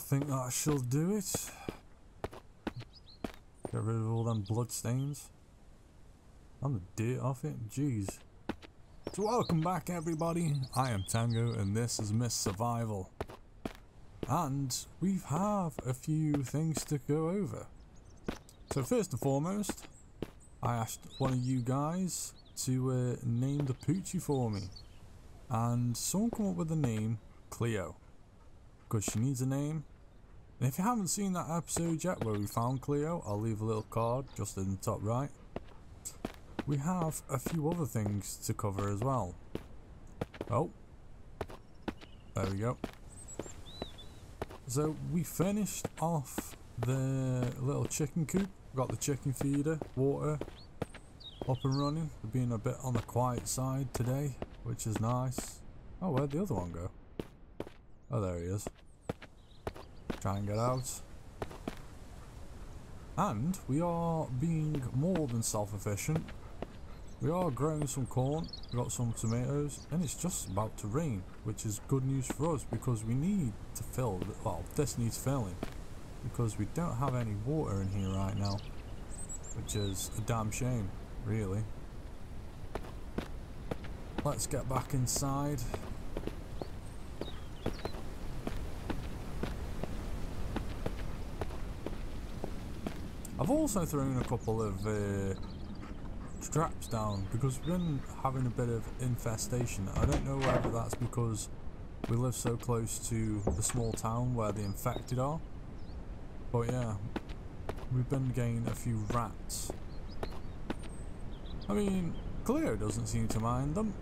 I think that shall do it. Get rid of all them blood stains. And the dirt off it. Jeez. So welcome back everybody. I am Tango and this is Mist Survival. And we have a few things to go over. So first and foremost, I asked one of you guys to uh, name the Poochie for me. And someone came up with the name Cleo because she needs a name. And if you haven't seen that episode yet where we found Cleo, I'll leave a little card just in the top right. We have a few other things to cover as well. Oh, there we go. So we finished off the little chicken coop. Got the chicken feeder, water up and running. We're being a bit on the quiet side today, which is nice. Oh, where'd the other one go? Oh, there he is. Try and get out. And we are being more than self-efficient. We are growing some corn, we got some tomatoes, and it's just about to rain, which is good news for us because we need to fill, well, this needs filling, because we don't have any water in here right now, which is a damn shame, really. Let's get back inside. I've also thrown a couple of uh, straps down because we've been having a bit of infestation. I don't know whether that's because we live so close to the small town where the infected are. But yeah, we've been getting a few rats. I mean, Cleo doesn't seem to mind them.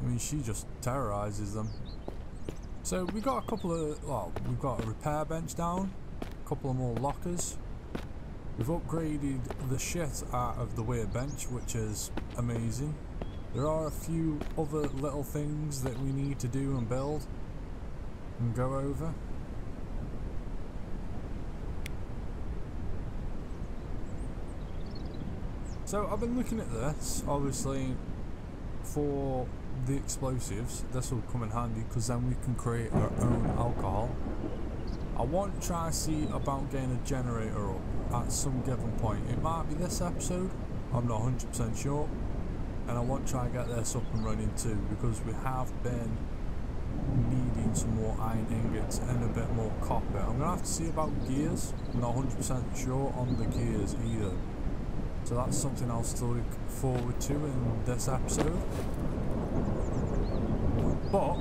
I mean, she just terrorizes them. So we've got a couple of, well, we've got a repair bench down, a couple of more lockers, We've upgraded the shit out of the weir bench, which is amazing. There are a few other little things that we need to do and build and go over. So I've been looking at this, obviously for the explosives, this will come in handy because then we can create our own alcohol. I want to try see about getting a generator up at some given point. It might be this episode, I'm not 100% sure. And I want to try and get this up and running too because we have been needing some more iron ingots and a bit more copper. I'm going to have to see about gears. I'm not 100% sure on the gears either. So that's something I'll still look forward to in this episode. But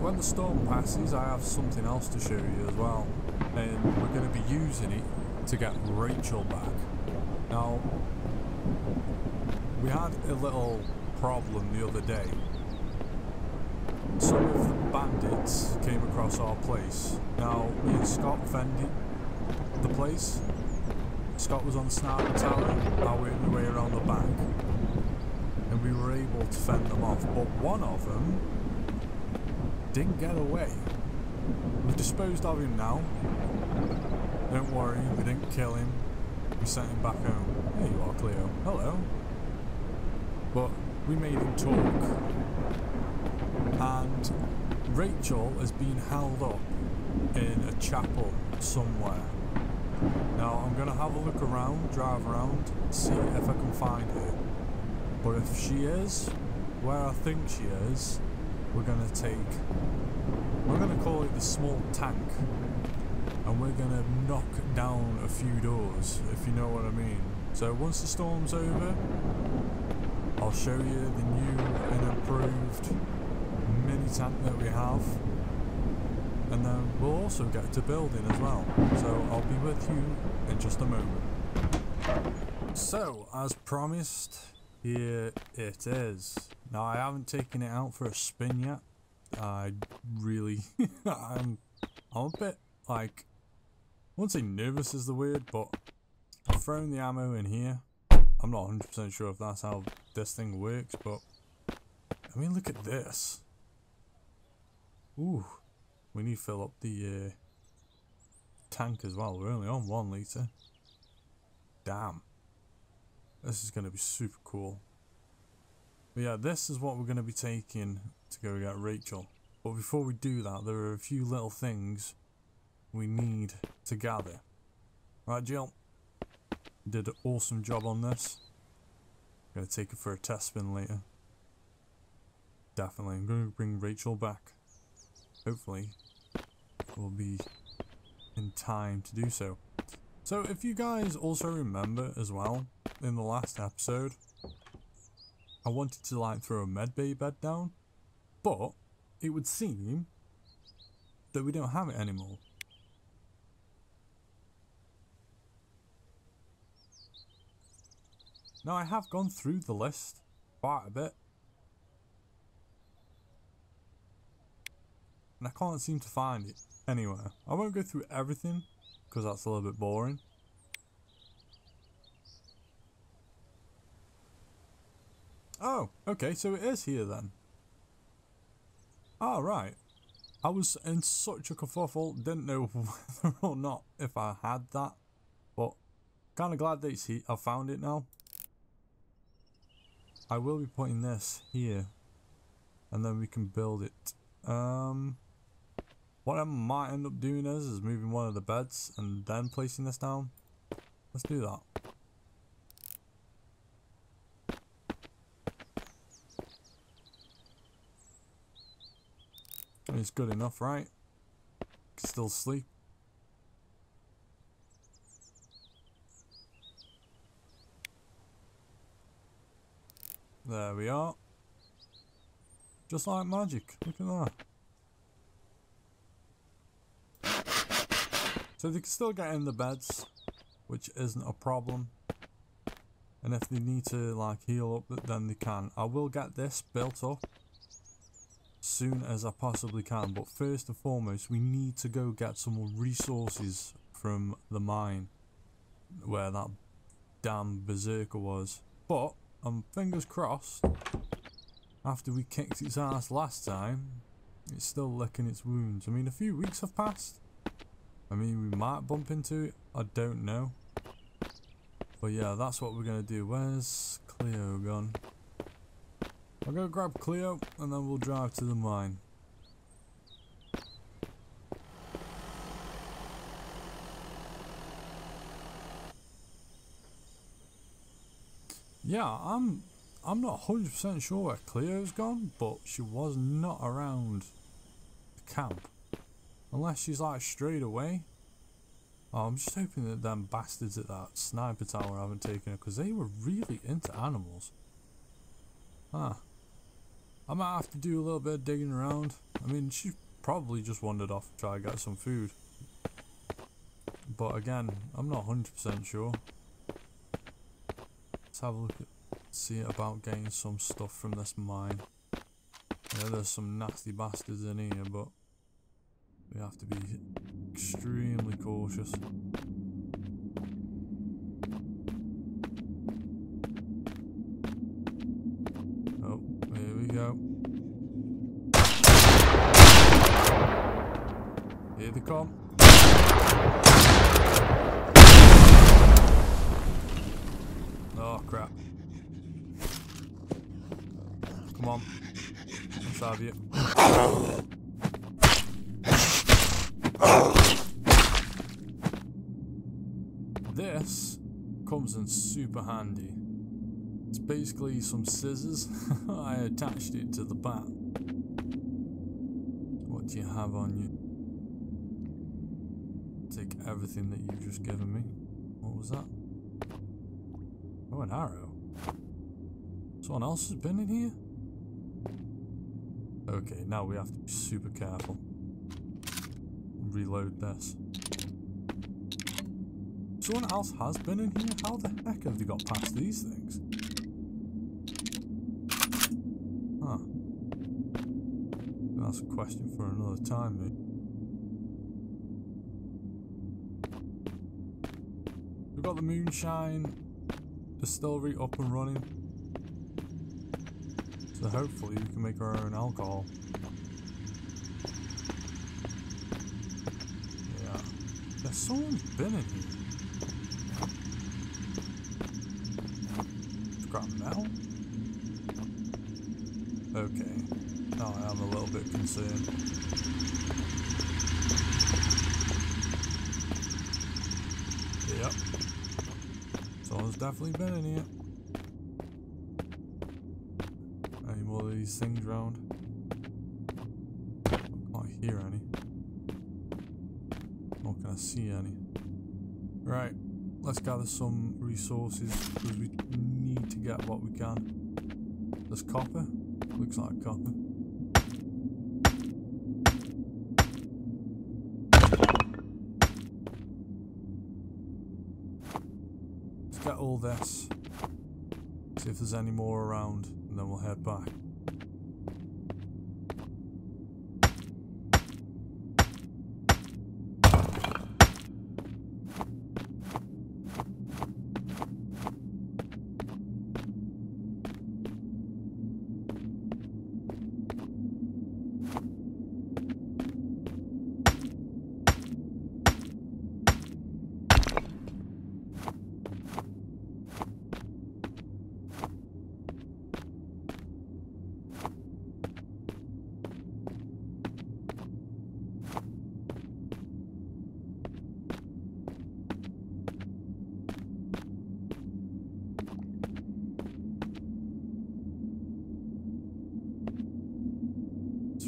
when the storm passes, I have something else to show you as well. And we're going to be using it to get Rachel back. Now, we had a little problem the other day. Some of the bandits came across our place. Now, me and Scott fended the place. Scott was on the sniper tower, I worked my way around the back. And we were able to fend them off. But one of them didn't get away. We've disposed of him now. Don't worry, we didn't kill him. We sent him back home. There you are, Cleo. Hello. But we made him talk. And Rachel has been held up in a chapel somewhere. Now I'm gonna have a look around, drive around, see if I can find her. But if she is where I think she is, we're gonna take, we're gonna call it the small tank and we're gonna knock down a few doors, if you know what I mean. So once the storm's over, I'll show you the new and improved mini tank that we have. And then we'll also get to building as well. So I'll be with you in just a moment. So, as promised, here it is. Now I haven't taken it out for a spin yet. I really, I'm, I'm a bit like wouldn't say nervous is the word, but I've thrown the ammo in here. I'm not 100% sure if that's how this thing works, but I mean, look at this. Ooh, we need to fill up the uh, tank as well. We're only on one litre. Damn. This is going to be super cool. But yeah, this is what we're going to be taking to go get Rachel. But before we do that, there are a few little things we need to gather. Right, Jill? Did an awesome job on this. Gonna take it for a test spin later. Definitely. I'm gonna bring Rachel back. Hopefully, we'll be in time to do so. So, if you guys also remember as well, in the last episode, I wanted to like throw a medbay bed down, but it would seem that we don't have it anymore. Now I have gone through the list quite a bit. And I can't seem to find it anywhere. I won't go through everything because that's a little bit boring. Oh, okay, so it is here then. Oh, right. I was in such a kerfuffle, didn't know whether or not if I had that. But kind of glad that it's here. I found it now. I will be putting this here. And then we can build it. Um, what I might end up doing is, is moving one of the beds and then placing this down. Let's do that. It's good enough, right? Still sleep. There we are. Just like magic. Look at that. So they can still get in the beds, which isn't a problem. And if they need to like heal up, then they can. I will get this built up soon as I possibly can. But first and foremost, we need to go get some more resources from the mine where that damn berserker was. But I'm fingers crossed. After we kicked its ass last time, it's still licking its wounds. I mean, a few weeks have passed. I mean, we might bump into it. I don't know. But yeah, that's what we're going to do. Where's Cleo gone? I'll go grab Cleo and then we'll drive to the mine. Yeah, I'm I'm not 100% sure where Cleo's gone, but she was not around the camp. Unless she's like straight away. Oh, I'm just hoping that them bastards at that sniper tower haven't taken her, because they were really into animals. Huh. I might have to do a little bit of digging around. I mean, she probably just wandered off to try and get some food. But again, I'm not 100% sure. Let's have a look at, see about getting some stuff from this mine. Yeah, there's some nasty bastards in here, but we have to be extremely cautious. Oh, here we go. Here they come. Oh crap. Come on. You. This comes in super handy It's basically some scissors. I attached it to the bat. What do you have on you? Take everything that you've just given me. What was that? Oh, an arrow. Someone else has been in here? Okay, now we have to be super careful. Reload this. Someone else has been in here? How the heck have they got past these things? Huh. That's a question for another time. We've got the moonshine distillery up and running. So hopefully we can make our own alcohol. Yeah. Yeah, someone's been in here. Scrap metal? Okay. Now I am a little bit concerned. Yep. Someone's definitely been in here. Any things around? Can't hear any. Nor can I see any. Right, let's gather some resources because we need to get what we can. There's copper. Looks like copper. Let's get all this. See if there's any more around, and then we'll head back.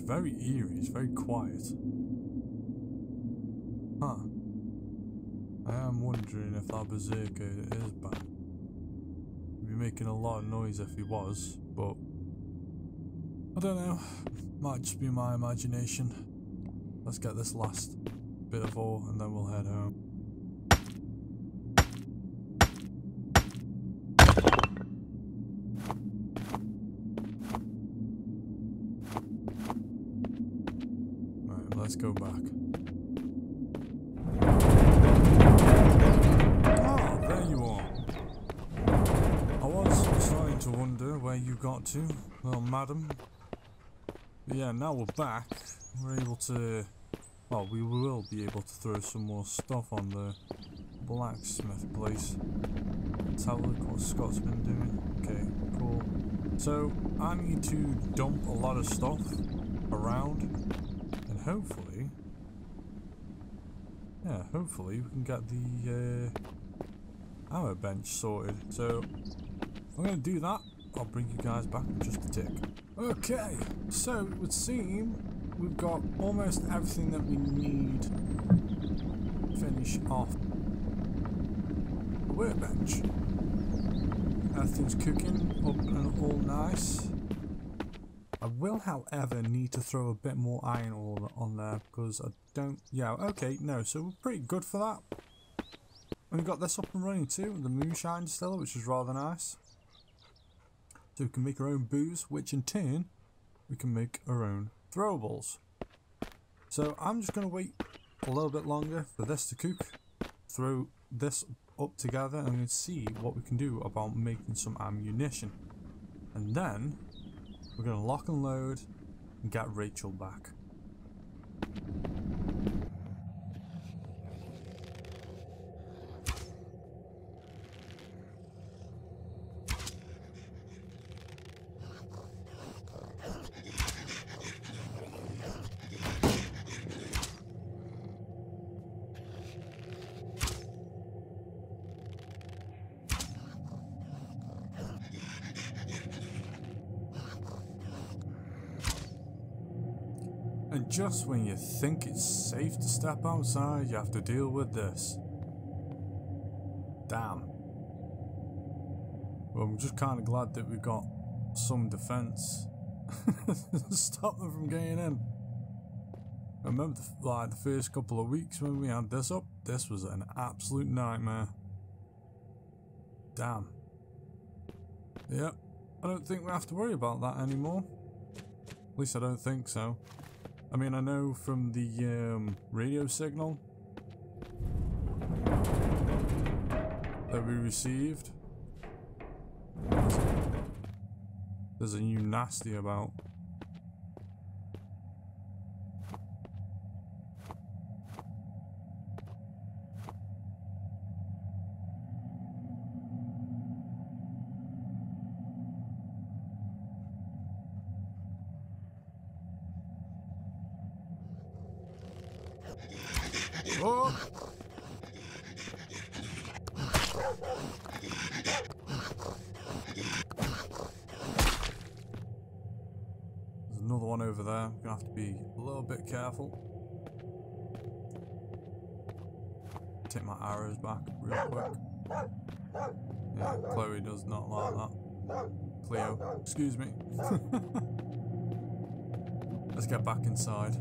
Very eerie, it's very quiet. Huh. I am wondering if that berserker is back. He'd be making a lot of noise if he was, but I don't know. Might just be my imagination. Let's get this last bit of ore and then we'll head home. Go back. Ah, there you are. I was starting to wonder where you got to, well, madam. But yeah, now we're back. We're able to. Well, we will be able to throw some more stuff on the blacksmith place. Have look what Scott's been doing. Okay, cool. So, I need to dump a lot of stuff around, and hopefully. Yeah, hopefully we can get the uh, ammo bench sorted. So, I'm going to do that. I'll bring you guys back in just a tick. Okay, so it would seem we've got almost everything that we need to finish off the workbench. Everything's cooking up and all nice. I will, however, need to throw a bit more iron ore on there because I don't... Yeah, okay, no, so we're pretty good for that. And we got this up and running too, with the moonshine distiller, which is rather nice. So we can make our own booze, which in turn, we can make our own throwables. So I'm just going to wait a little bit longer for this to cook, throw this up together and see what we can do about making some ammunition. And then we're going to lock and load and get Rachel back. Just when you think it's safe to step outside, you have to deal with this. Damn. Well, I'm just kind of glad that we got some defense. To stop them from getting in. I remember the, like the first couple of weeks when we had this up, this was an absolute nightmare. Damn. Yep. I don't think we have to worry about that anymore. At least I don't think so. I mean, I know from the um, radio signal that we received, there's a new nasty about. Take my arrows back real quick. Yeah, Chloe does not like that. Cleo, excuse me. Let's get back inside.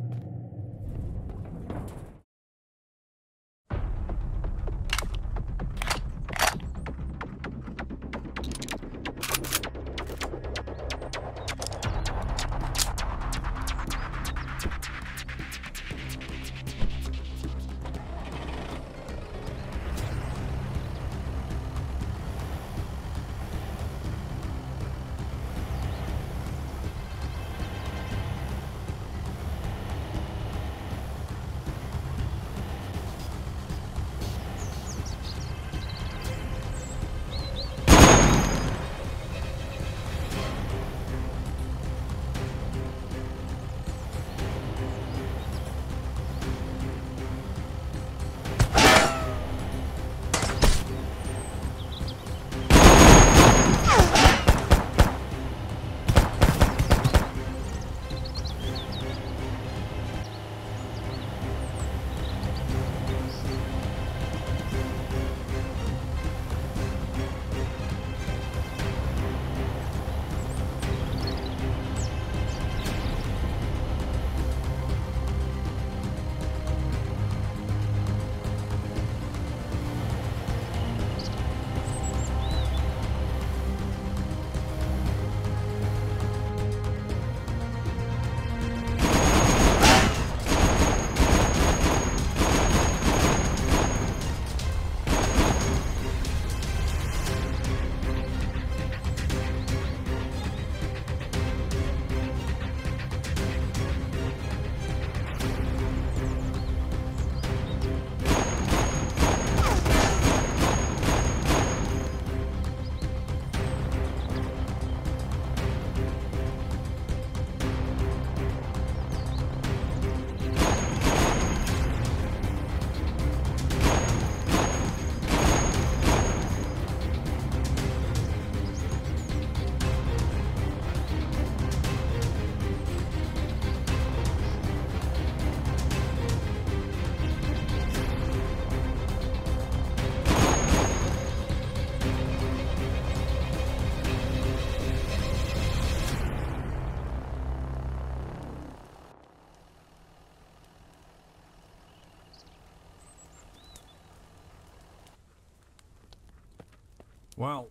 Well,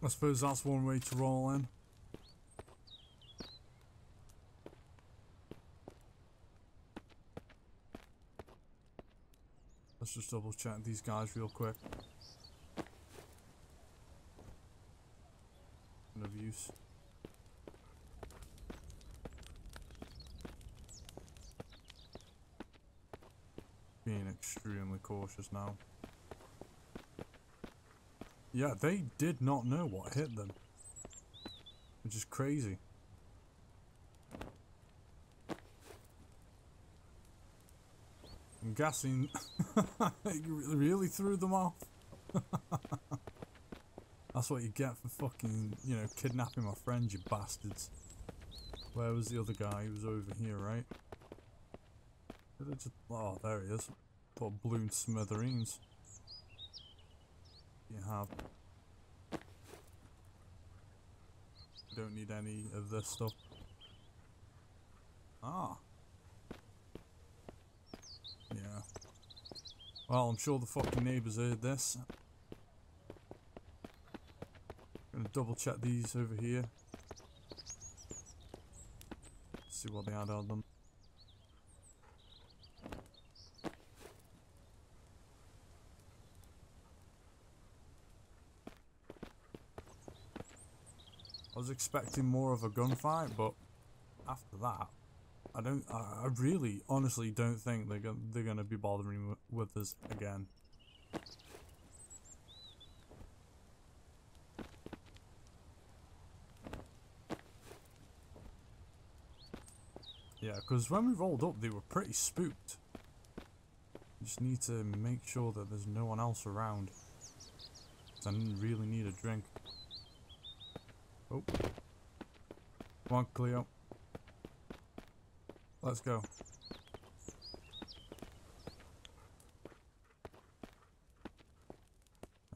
I suppose that's one way to roll in. Let's just double check these guys real quick. Of use. Being extremely cautious now. Yeah, they did not know what hit them. Which is crazy. I'm guessing really threw them off. That's what you get for fucking, you know, kidnapping my friend, you bastards. Where was the other guy? He was over here, right? Just, oh, there he is. Got balloon smithereens. Have. Don't need any of this stuff. Ah. Yeah. Well, I'm sure the fucking neighbours heard this. Gonna double check these over here. See what they had on them. I was expecting more of a gunfight, but after that, I don't. I, really, honestly, don't think they're gonna they're gonna be bothering with us again. Yeah, because when we rolled up, they were pretty spooked. just need to make sure that there's no one else around. I really need a drink. Oh. Come on, Cleo. Let's go.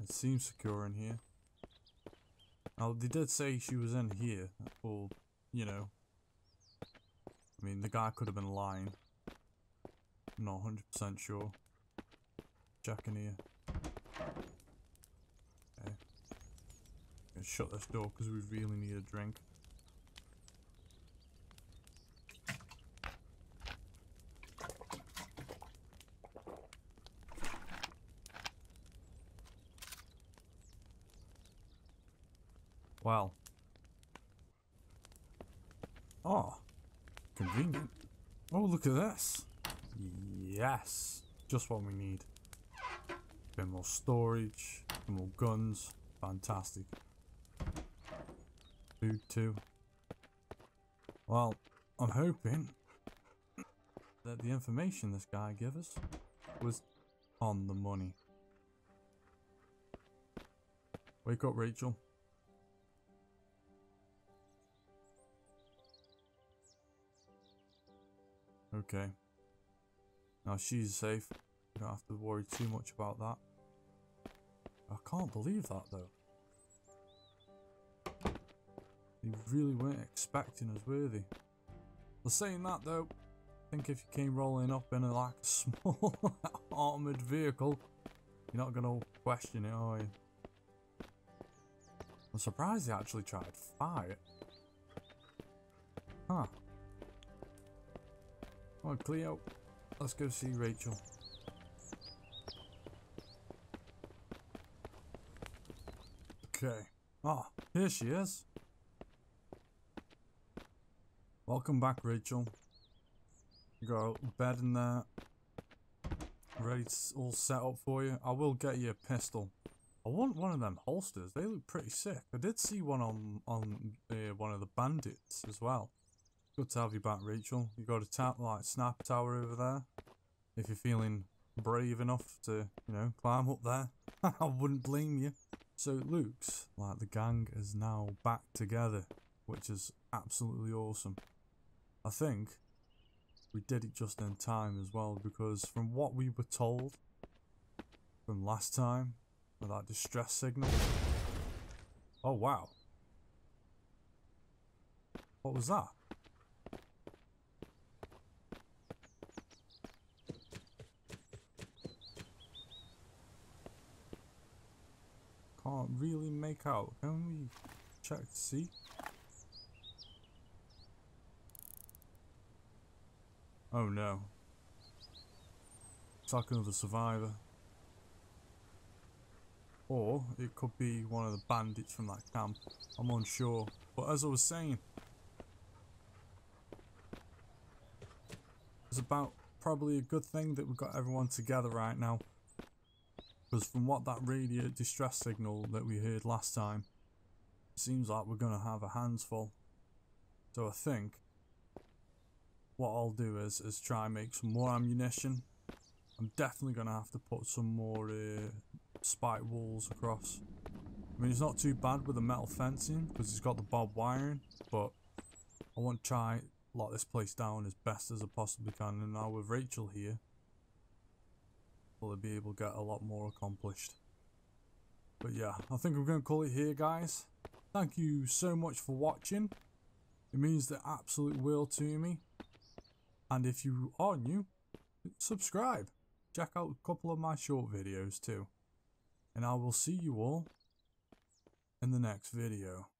It seems secure in here. Oh, they did say she was in here. Or, you know. I mean, the guy could have been lying. I'm not 100% sure. Checking here. Shut this door because we really need a drink. Well. Oh. Convenient. Oh, look at this. Yes. Just what we need. A Bit more storage. More guns. Fantastic. Food too. Well, I'm hoping that the information this guy gave us was on the money. Wake up, Rachel. Okay. Now she's safe. You don't have to worry too much about that. I can't believe that though. They really weren't expecting us, were they? Well, saying that though, I think if you came rolling up in a like small armoured vehicle, you're not going to question it, are you? I'm surprised they actually tried fire. Huh. Come on, Cleo. Let's go see Rachel. Okay. Ah, here she is. Welcome back, Rachel. You got a bed in there. Ready, all set up for you. I will get you a pistol. I want one of them holsters. They look pretty sick. I did see one on on uh, one of the bandits as well. Good to have you back, Rachel. You got a tap like sniper tower over there. If you're feeling brave enough to, you know, climb up there, I wouldn't blame you. So it looks like the gang is now back together, which is absolutely awesome. I think we did it just in time as well, because from what we were told from last time, with that distress signal. Oh wow. What was that? Can't really make out. Can we check to see? Oh no. It's like another survivor. Or it could be one of the bandits from that camp. I'm unsure. But as I was saying, it's about probably a good thing that we've got everyone together right now. Because from what that radio distress signal that we heard last time, it seems like we're going to have a hands full. So I think what I'll do is, is try and make some more ammunition. I'm definitely going to have to put some more uh, spike walls across. I mean, it's not too bad with the metal fencing because it's got the bob wiring, but I want to try lock this place down as best as I possibly can. And now with Rachel here, will be able to get a lot more accomplished. But yeah, I think I'm going to call it here, guys. Thank you so much for watching. It means the absolute world to me. And if you are new, subscribe. Check out a couple of my short videos too. And I will see you all in the next video.